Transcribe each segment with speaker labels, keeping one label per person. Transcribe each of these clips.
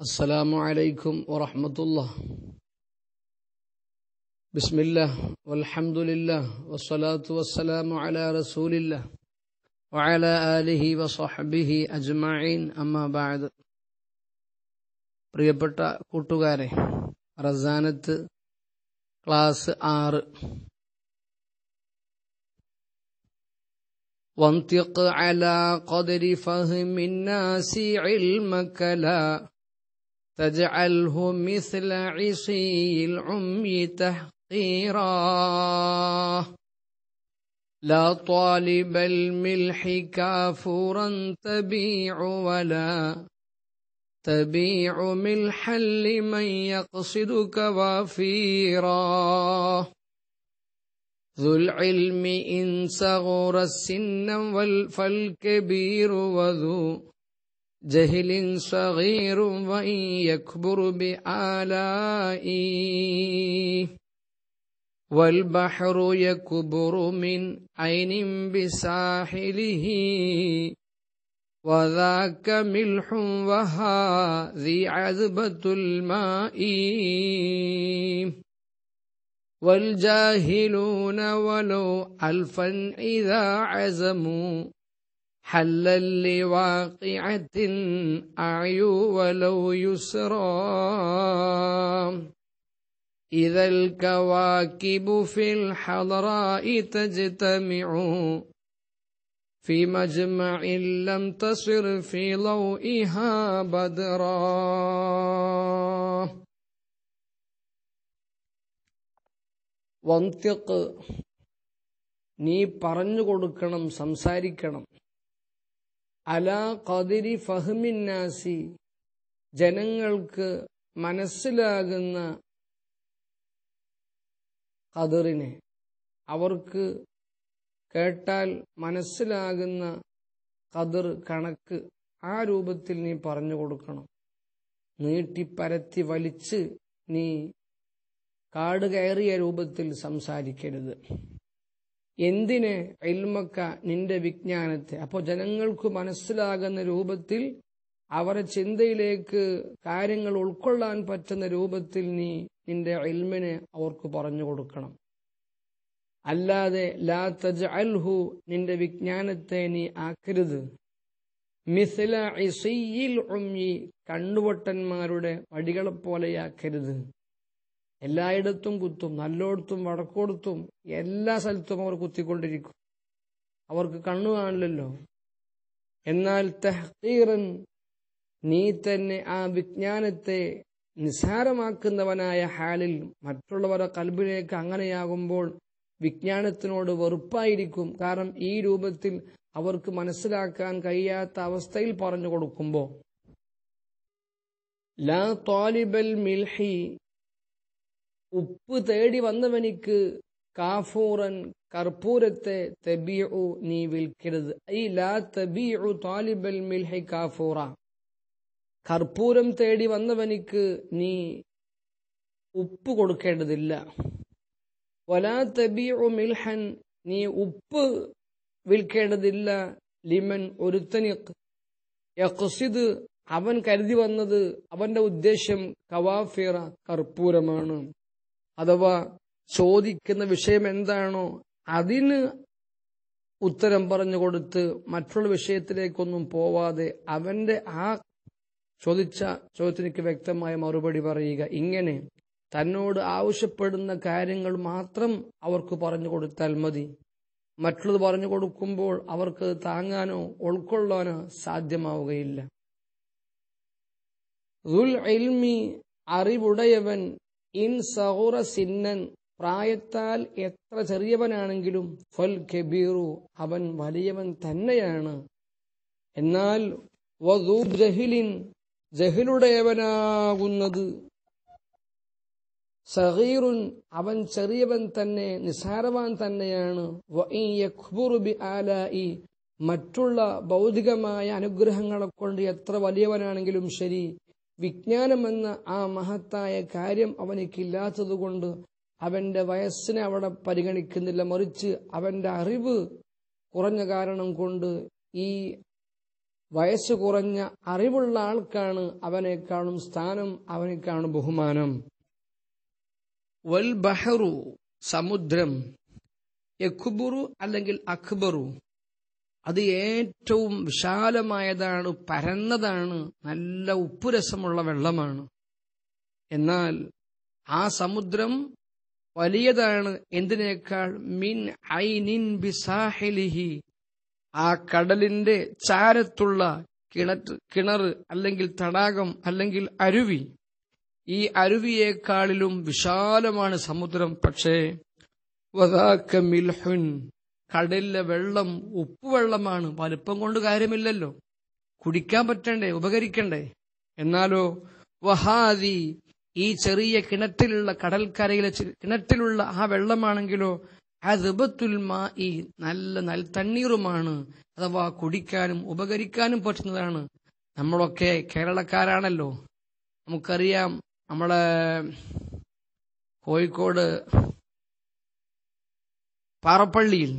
Speaker 1: السلام عليكم ورحمة الله بسم الله والحمد لله والصلاة والسلام على رسول الله وعلى آله وصحبه أجمعين أما بعد പ്രിയപ്പെട്ട കൂട്ടുകാരെ റസാനത്ത് ക്ലാസ് ആറ് وانطق على قدر فهم الناس علمك لا تجعله مثل عصي العمي تحقيرا. لا طالب الملح كافورا تبيع ولا تبيع ملحا لمن يقصدك وافيرا. ذو العلم إن صغر السن فالكبير وذو جهل صغير وإن يكبر بآلائي والبحر يكبر من عين بساحله. وذاك ملح وهذه عذبة الماء. والجاهلون ولو ألفا إذا عزموا حلا لواقعة أعيوا ولو يسرا إذا الكواكب في الحضراء تجتمع في مجمع لم تصر في ضوئها بدرا വന്ത്യക്ക് നീ പറഞ്ഞു കൊടുക്കണം സംസാരിക്കണം അലാ കതിരി ഫഹ്മിന്നാസി ജനങ്ങൾക്ക് മനസ്സിലാകുന്ന കതിറിനെ അവർക്ക് കേട്ടാൽ മനസ്സിലാകുന്ന കതിർ കണക്ക് ആ രൂപത്തിൽ നീ പറഞ്ഞു കൊടുക്കണം. നീട്ടിപ്പരത്തി വലിച്ച് നീ കാട് കയറിയ രൂപത്തിൽ സംസാരിക്കരുത്. എന്തിന് ഇൽമക്ക നിന്റെ വിജ്ഞാനത്തെ? അപ്പോൾ ജനങ്ങൾക്ക് മനസ്സിലാകുന്ന രൂപത്തിൽ അവരുടെ ചിന്തയിലേക്ക് കാര്യങ്ങൾ ഉൾക്കൊള്ളാൻ പറ്റുന്ന രൂപത്തിൽ നീ നിന്റെ ഇൽമിനെ അവർക്ക് പറഞ്ഞു കൊടുക്കണം. അല്ലാതെ ലാ തജ് അൽഹു നിന്റെ വിജ്ഞാനത്തെ നീ ആക്കരുത്. ഉമ്മി കണ്ണുവട്ടന്മാരുടെ വടികളെപ്പോലെയാക്കരുത്. എല്ലായിടത്തും കുത്തും നല്ലോടത്തും വടക്കോടത്തും എല്ലാ സ്ഥലത്തും അവർ കുത്തിക്കൊണ്ടിരിക്കും. അവർക്ക് കണ്ണു കാണില്ലല്ലോ എന്നാൽ തഹീറൻ നീ തന്നെ ആ വിജ്ഞാനത്തെ നിസ്സാരമാക്കുന്നവനായ ഹാലിൽ മറ്റുള്ളവരുടെ കൽബിലേക്ക് അങ്ങനെയാകുമ്പോൾ വിജ്ഞാനത്തിനോട് വെറുപ്പായിരിക്കും. കാരണം ഈ രൂപത്തിൽ അവർക്ക് മനസ്സിലാക്കാൻ കഴിയാത്ത അവസ്ഥയിൽ പറഞ്ഞു കൊടുക്കുമ്പോൾ ലാ താലിബൽ മിൽഹി ഉപ്പ് തേടി വന്നവനിക്ക് കാഫൂറൻ കർപ്പൂരത്തെ തബിയു നീ വിൽക്കരുത്. ഐ ലാ തബിയു താലിബൽ മിൽഹി കാഫൂറ. കർപ്പൂരം തേടി വന്നവനിക്ക് നീ ഉപ്പ് കൊടുക്കേണ്ടതില്ല. വലാ തബിയു മിൽഹൻ നീ ഉപ്പ് വിൽക്കേണ്ടതില്ല. ലിമൻ ഒരുത്തനിക്ക് യഖ്സിദ് അവൻ കരുതി വന്നത് അവന്റെ ഉദ്ദേശ്യം കവാഫിറ കർപ്പൂരമാണ്. അഥവാ ചോദിക്കുന്ന വിഷയം എന്താണോ അതിന് ഉത്തരം പറഞ്ഞു കൊടുത്ത് മറ്റുള്ള വിഷയത്തിലേക്കൊന്നും പോവാതെ അവന്റെ ആ ചോദിച്ച ചോദ്യത്തിനേക്ക് വ്യക്തമായ മറുപടി പറയുക. ഇങ്ങനെ തന്നോട് ആവശ്യപ്പെടുന്ന കാര്യങ്ങൾ മാത്രം അവർക്ക് പറഞ്ഞു കൊടുത്താൽ മതി. മറ്റുള്ളത് പറഞ്ഞു കൊടുക്കുമ്പോൾ അവർക്ക് താങ്ങാനോ ഉൾക്കൊള്ളാനോ സാധ്യമാവുകയില്ല. അറിവുടയവൻ ഇൻ സഹുറ സിന്നൻ പ്രായത്താൽ എത്ര ചെറിയവനാണെങ്കിലും ഫൽ കബീറു അവൻ വലിയവൻ തന്നെയാണ്. എന്നാൽ ജഹിലിൻ ജഹിലുടയവനാകുന്നത്. സഹീറുൻ അവൻ ചെറിയവൻ തന്നെ നിസാരവാൻ തന്നെയാണ്. മറ്റുള്ള ഭൗതികമായ അനുഗ്രഹങ്ങളെ കൊണ്ട് എത്ര വലിയവനാണെങ്കിലും ശരി വിജ്ഞാനമെന്ന ആ മഹത്തായ കാര്യം അവനിക്കില്ലാത്തതുകൊണ്ട് അവന്റെ വയസ്സിനെ അവിടെ പരിഗണിക്കുന്നില്ല. മറിച്ച് അവന്റെ അറിവ് കുറഞ്ഞ കാരണം കൊണ്ട് ഈ വയസ്സ് കുറഞ്ഞ അറിവുള്ള ആൾക്കാണ് അവനേക്കാളും സ്ഥാനം അവനേക്കാണ് ബഹുമാനം. വൽ ബഹറു സമുദ്രം. യഖുബുറു അല്ലെങ്കിൽ അക്ബറു. അത് ഏറ്റവും വിശാലമായതാണ് പരന്നതാണ് നല്ല ഉപ്പുരസമുള്ള വെള്ളമാണ്. എന്നാൽ ആ സമുദ്രം വലിയതാണ്. എന്തിനേക്കാൾ? മിൻ ഐനിൻ ബിസാഹിലിഹി. ആ കടലിന്റെ ചാരത്തുള്ള കിണറ്റ് കിണർ അല്ലെങ്കിൽ തടാകം അല്ലെങ്കിൽ അരുവി. ഈ അരുവിയേക്കാളിലും വിശാലമാണ് സമുദ്രം. പക്ഷേ വദാക്ക മിൽഹുൻ കടലിലെ വെള്ളം ഉപ്പുവെള്ളമാണ്. വലുപ്പം കൊണ്ട് കാര്യമില്ലല്ലോ. കുടിക്കാൻ പറ്റണ്ടേ? ഉപകരിക്കണ്ടേ? എന്നാലോ വഹാദി ഈ ചെറിയ കിണറ്റിലുള്ള കടൽക്കരയിലെ കിണറ്റിലുള്ള ആ വെള്ളമാണെങ്കിലോ അതുബത്തുൽ ഈ നല്ല നല്ല നൽതണ്ണീറുമാണ് അഥവാ കുടിക്കാനും ഉപകരിക്കാനും പറ്റുന്നതാണ്. നമ്മളൊക്കെ കേരളക്കാരാണല്ലോ. നമുക്കറിയാം നമ്മളെ കോഴിക്കോട് പാറപ്പള്ളിയിൽ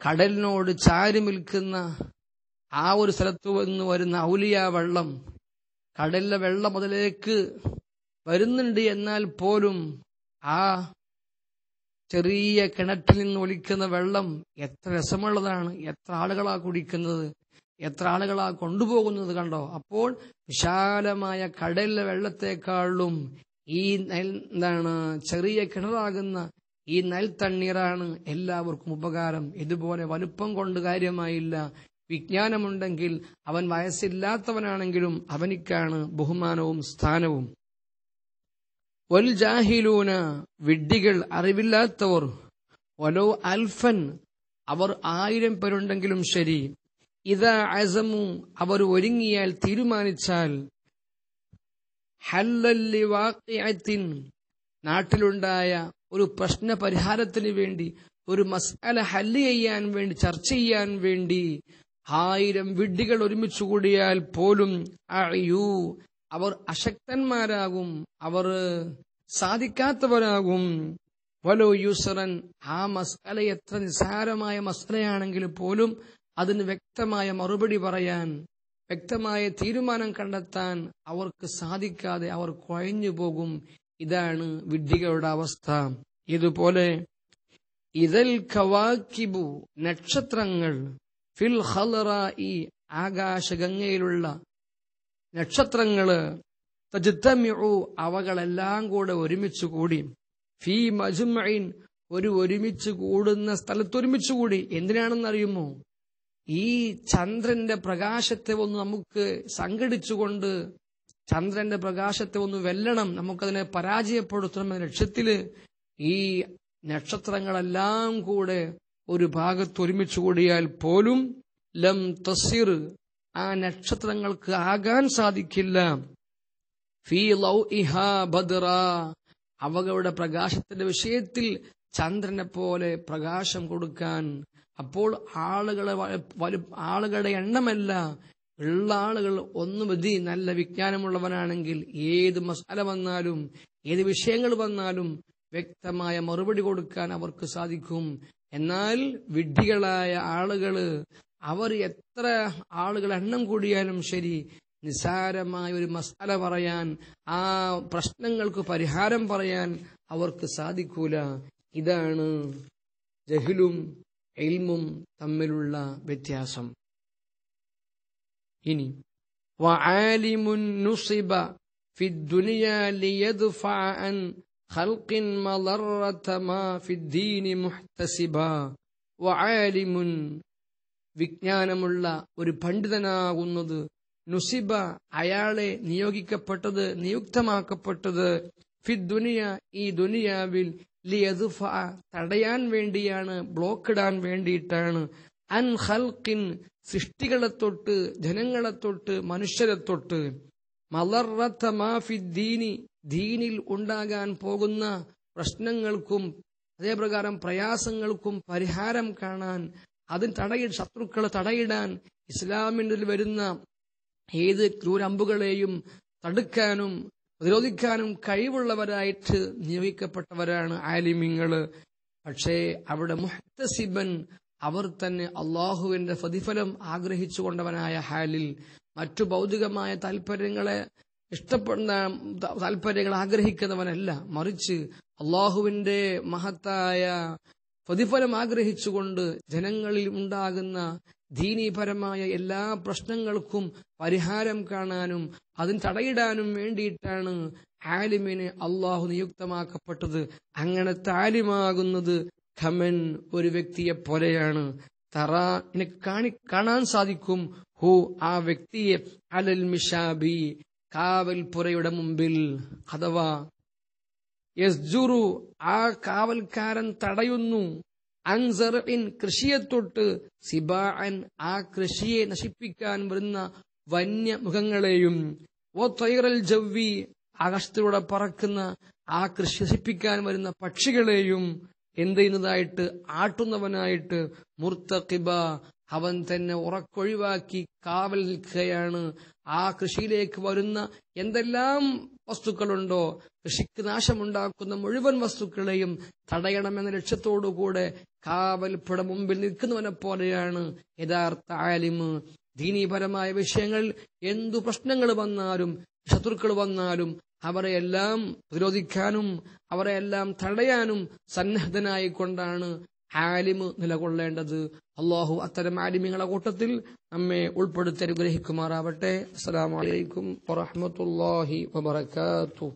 Speaker 1: കടലിനോട് ചാരി നിൽക്കുന്ന ആ ഒരു സ്ഥലത്ത് നിന്ന് വരുന്ന ഔലിയ വെള്ളം കടലിലെ വെള്ളം അതിലേക്ക് വരുന്നുണ്ട് എന്നാൽ പോലും ആ ചെറിയ കിണറ്റിൽ നിന്ന് ഒലിക്കുന്ന വെള്ളം എത്ര രസമുള്ളതാണ്. എത്ര ആളുകളാ കുടിക്കുന്നത്. എത്ര ആളുകളാ കൊണ്ടുപോകുന്നത് കണ്ടോ? അപ്പോൾ വിശാലമായ കടലിലെ വെള്ളത്തെക്കാളും ഈ എന്താണ് ചെറിയ കിണറാകുന്ന ഈ നൽ നെൽത്തണ്ണീറാണ് എല്ലാവർക്കും ഉപകാരം. ഇതുപോലെ വലുപ്പം കൊണ്ട് കാര്യമായില്ല. വിജ്ഞാനമുണ്ടെങ്കിൽ അവൻ വയസ്സില്ലാത്തവനാണെങ്കിലും അവനിക്കാണ് ബഹുമാനവും സ്ഥാനവും. വൽ ജാഹിലൂന വിഡ്ഢികൾ അറിവില്ലാത്തവർ. വലോ അൽഫൻ അവർ ആയിരം പേരുണ്ടെങ്കിലും ശരി. ഇതാ അസമു അവർ ഒരുങ്ങിയാൽ തീരുമാനിച്ചാൽ. ഹല്ലല്ലി വാക്കിയത്തിൻ നാട്ടിലുണ്ടായ ഒരു പ്രശ്ന പരിഹാരത്തിന് വേണ്ടി ഒരു മസാല ഹല്ല് ചെയ്യാൻ വേണ്ടി ചർച്ച ചെയ്യാൻ വേണ്ടി ആയിരം വിഡ്ഢികൾ ഒരുമിച്ച് കൂടിയാൽ പോലും അയ്യൂ അവർ അശക്തന്മാരാകും അവർ സാധിക്കാത്തവരാകും. വലോ യൂസറൻ ആ മസാല എത്ര നിസ്സാരമായ മസാലയാണെങ്കിൽ പോലും അതിന് വ്യക്തമായ മറുപടി പറയാൻ വ്യക്തമായ തീരുമാനം കണ്ടെത്താൻ അവർക്ക് സാധിക്കാതെ അവർ കുഴഞ്ഞു പോകും ഇതാണ് വിഡ്ഢികളുടെ അവസ്ഥ. ഇതുപോലെ ഇതൽ കവാക്കിബു നക്ഷത്രങ്ങൾ ഫിൽ ഹലറ ഈ ആകാശഗംഗയിലുള്ള നക്ഷത്രങ്ങൾ തജിത്തമിഴു അവകളെല്ലാം കൂടെ ഒരുമിച്ച് കൂടി. ഫീ മജുമൈൻ ഒരു ഒരുമിച്ച് കൂടുന്ന സ്ഥലത്ത് ഒരുമിച്ച് കൂടി. എന്തിനാണെന്നറിയുമോ? ഈ ചന്ദ്രന്റെ പ്രകാശത്തെ ഒന്ന് നമുക്ക് സംഘടിച്ചുകൊണ്ട് ചന്ദ്രന്റെ പ്രകാശത്തെ ഒന്ന് വെല്ലണം നമുക്കതിനെ പരാജയപ്പെടുത്തണം എന്ന ലക്ഷ്യത്തിൽ ഈ നക്ഷത്രങ്ങളെല്ലാം കൂടെ ഒരു ഭാഗത്ത് ഒരുമിച്ച് കൂടിയാൽ പോലും ലം തസിർ ആ നക്ഷത്രങ്ങൾക്ക് ആകാൻ സാധിക്കില്ല. ഫീ ഇഹ ബദറ. അവകളുടെ പ്രകാശത്തിന്റെ വിഷയത്തിൽ ചന്ദ്രനെ പോലെ പ്രകാശം കൊടുക്കാൻ അപ്പോൾ ആളുകളെ ആളുകളുടെ എണ്ണമല്ല ഉള്ള ആളുകൾ ഒന്ന് മതി. നല്ല വിജ്ഞാനമുള്ളവനാണെങ്കിൽ ഏത് മസാല വന്നാലും ഏത് വിഷയങ്ങൾ വന്നാലും വ്യക്തമായ മറുപടി കൊടുക്കാൻ അവർക്ക് സാധിക്കും. എന്നാൽ വിഡ്ഢികളായ ആളുകൾ അവർ എത്ര ആളുകൾ എണ്ണം കൂടിയാലും ശരി നിസാരമായ ഒരു മസാല പറയാൻ ആ പ്രശ്നങ്ങൾക്ക് പരിഹാരം പറയാൻ അവർക്ക് സാധിക്കൂല. ഇതാണ് ജഹിലും എൽമും തമ്മിലുള്ള വ്യത്യാസം. ഇനി وعالم نصب في الدنيا ليدفع عن خلق مضرة ما في الدين محتسبا وعالم വിജ്ഞാനമുള്ള ഒരു പണ്ഡിതനാകുന്നത് നുസിബ അയാളെ നിയോഗിക്കപ്പെട്ടത് നിയുക്തമാക്കപ്പെട്ടത് ഫി ദുനിയ ഈ ദുനിയാവിൽ ലിയദുഫ തടയാൻ വേണ്ടിയാണ് ബ്ലോക്ക് ഇടാൻ വേണ്ടിയിട്ടാണ് അൻ സൃഷ്ടികളെ തൊട്ട് ജനങ്ങളെ തൊട്ട് മനുഷ്യരെ തൊട്ട്. മലറത്ത മാഫിദ്ദീനി ദീനിൽ ഉണ്ടാകാൻ പോകുന്ന പ്രശ്നങ്ങൾക്കും അതേപ്രകാരം പ്രയാസങ്ങൾക്കും പരിഹാരം കാണാൻ അതിന് തടയി ശത്രുക്കളെ തടയിടാൻ ഇസ്ലാമിനിൽ വരുന്ന ഏത് ക്രൂരമ്പുകളെയും തടുക്കാനും പ്രതിരോധിക്കാനും കഴിവുള്ളവരായിട്ട് നിയോഗിക്കപ്പെട്ടവരാണ് ആലിമ്യങ്ങൾ പക്ഷേ അവിടെ മുഹത്തസിബൻ അവർ തന്നെ അള്ളാഹുവിന്റെ പ്രതിഫലം ആഗ്രഹിച്ചുകൊണ്ടവനായ ഹാലിൽ മറ്റു ഭൗതികമായ താൽപര്യങ്ങളെ ഇഷ്ടപ്പെടുന്ന താല്പര്യങ്ങൾ ആഗ്രഹിക്കുന്നവനല്ല. മറിച്ച് അള്ളാഹുവിന്റെ മഹത്തായ പ്രതിഫലം ആഗ്രഹിച്ചുകൊണ്ട് ജനങ്ങളിൽ ഉണ്ടാകുന്ന ദീനീപരമായ എല്ലാ പ്രശ്നങ്ങൾക്കും പരിഹാരം കാണാനും അതിന് തടയിടാനും വേണ്ടിയിട്ടാണ് ആലിമിനെ അള്ളാഹു നിയുക്തമാക്കപ്പെട്ടത്. അങ്ങനെ താലിമാകുന്നത് ഖമൻ ഒരു വ്യക്തിയെ പോലെയാണ്. തറ എനിക്ക് കാണി കാണാൻ സാധിക്കും. ഹു ആ വ്യക്തിയെ അലൽ മിഷാബി കാവൽപുരയുടെ മുമ്പിൽ. അഥവാ യസ്ജുറു ആ കാവൽക്കാരൻ തടയുന്നു. അൻസറിൻ കൃഷിയെ തൊട്ട് സിബാൻ ആ കൃഷിയെ നശിപ്പിക്കാൻ വരുന്ന വന്യമൃഗങ്ങളെയും ഓ തൈറൽ ജവ്വി ആകാശത്തിലൂടെ പറക്കുന്ന ആ കൃഷി നശിപ്പിക്കാൻ വരുന്ന പക്ഷികളെയും എന്ത് ചെയ്യുന്നതായിട്ട് ആട്ടുന്നവനായിട്ട് മുർത്തഖിബ അവൻ തന്നെ ഉറക്കൊഴിവാക്കി കാവൽ നിൽക്കുകയാണ്. ആ കൃഷിയിലേക്ക് വരുന്ന എന്തെല്ലാം വസ്തുക്കളുണ്ടോ കൃഷിക്ക് നാശമുണ്ടാക്കുന്ന മുഴുവൻ വസ്തുക്കളെയും തടയണമെന്ന ലക്ഷ്യത്തോടുകൂടെ കാവൽപ്പുഴ മുമ്പിൽ നിൽക്കുന്നവനെ പോലെയാണ് യഥാർത്ഥ ആലിമ് ദീനീപരമായ വിഷയങ്ങൾ എന്തു പ്രശ്നങ്ങൾ വന്നാലും ശത്രുക്കൾ വന്നാലും അവരെയെല്ലാം പ്രതിരോധിക്കാനും അവരെയെല്ലാം തടയാനും സന്നദ്ധനായിക്കൊണ്ടാണ് ആലിമ് നിലകൊള്ളേണ്ടത്. അള്ളാഹു അത്തരം ആലിമികളെ കൂട്ടത്തിൽ നമ്മെ ഉൾപ്പെടുത്തി അനുഗ്രഹിക്കുമാറാവട്ടെ. അസ്സലാമലൈക്കും വറഹമത്തല്ലാഹി വബർക്കാത്തു